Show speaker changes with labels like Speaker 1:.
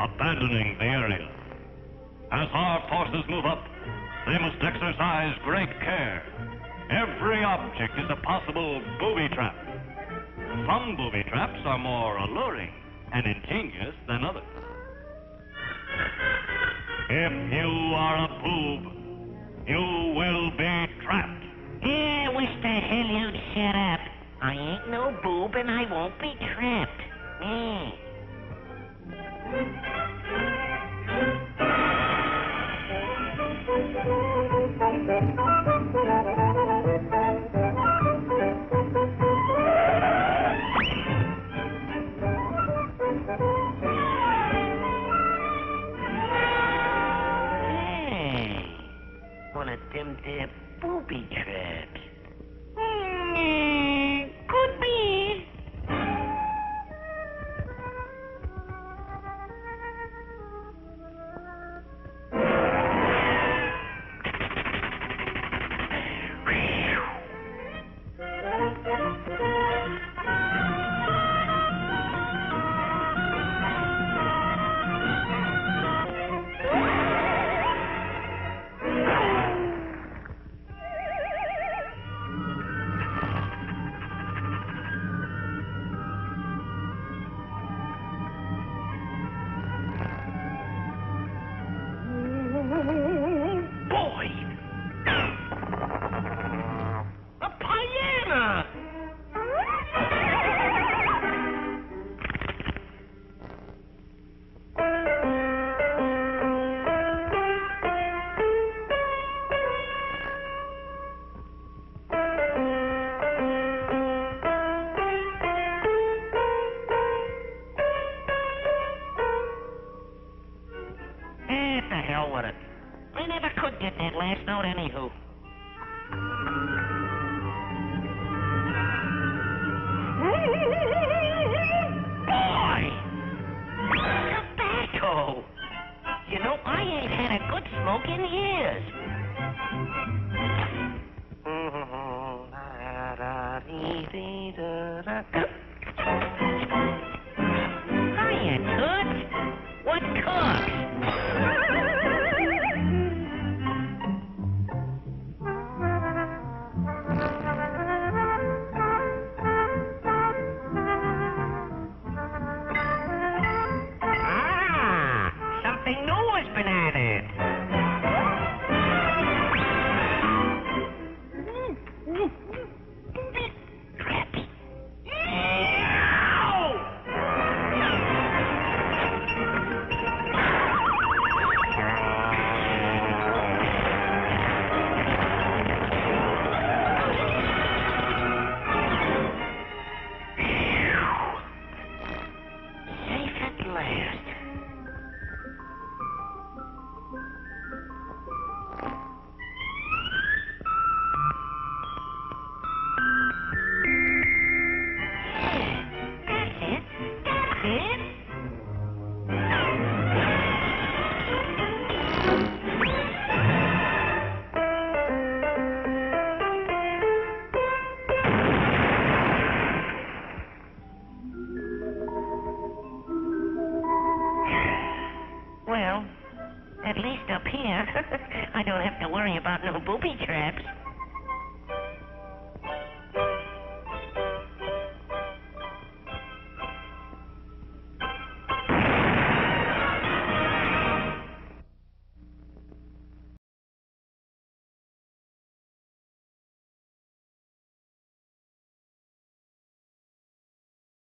Speaker 1: abandoning the area. As our forces move up, they must exercise great care. Every object is a possible booby trap. Some booby traps are more alluring and ingenious than others. If you are a boob, you will be trapped.
Speaker 2: Yeah, wish the hell you'd shut up. I ain't no boob and I won't be trapped. Yeah. Hey, one of them there booby traps. Hell with it. I never could get that last note anywho. Boy! Tobacco! You know, I ain't had a good smoke in years. Hiya, at at least up here, I don't have to worry about no booby traps.